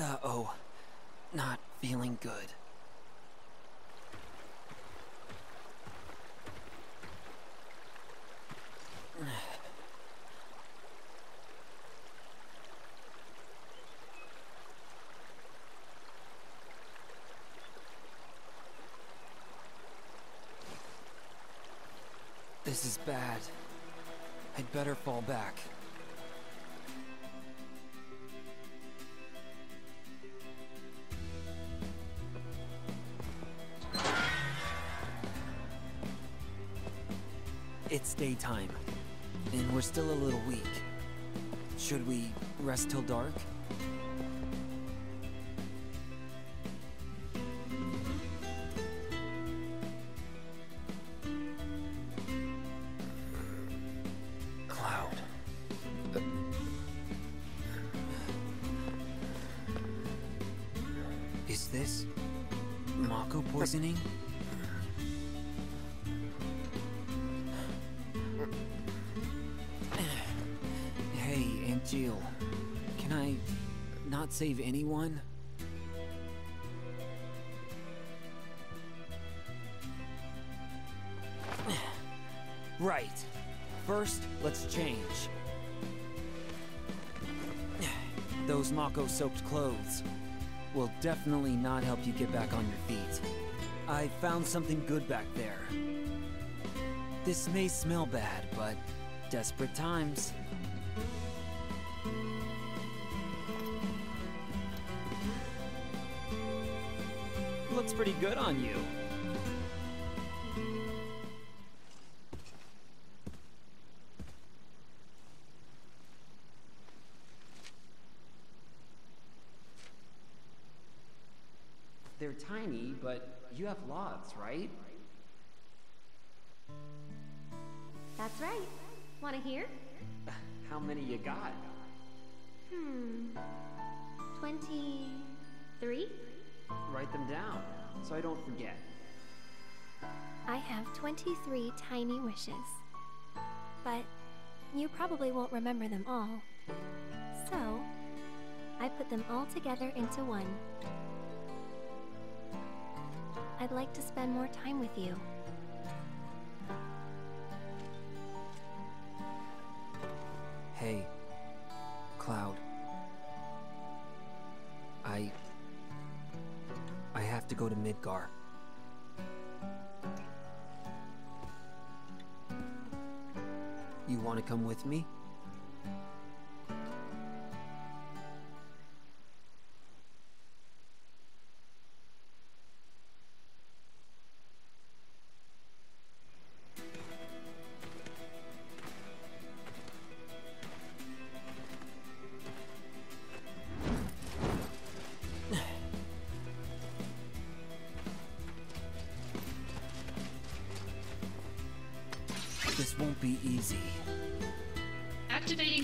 Uh-oh. Not feeling good. This is bad. I'd better fall back. It's daytime, and we're still a little weak. Should we rest till dark? This Mako poisoning? Hey, Angeal. Can I not save anyone? Right. First, let's change. Those Mako-soaked clothes will definitely not help you get back on your feet. I found something good back there. This may smell bad, but desperate times. Looks pretty good on you. They're tiny, but you have lots, right? That's right. Want to hear? How many you got? Hmm. 23? Write them down, so I don't forget. I have 23 tiny wishes. But you probably won't remember them all. So, I put them all together into one. I'd like to spend more time with you. Hey, Cloud. I. I have to go to Midgar. You want to come with me? This won't be easy. Activating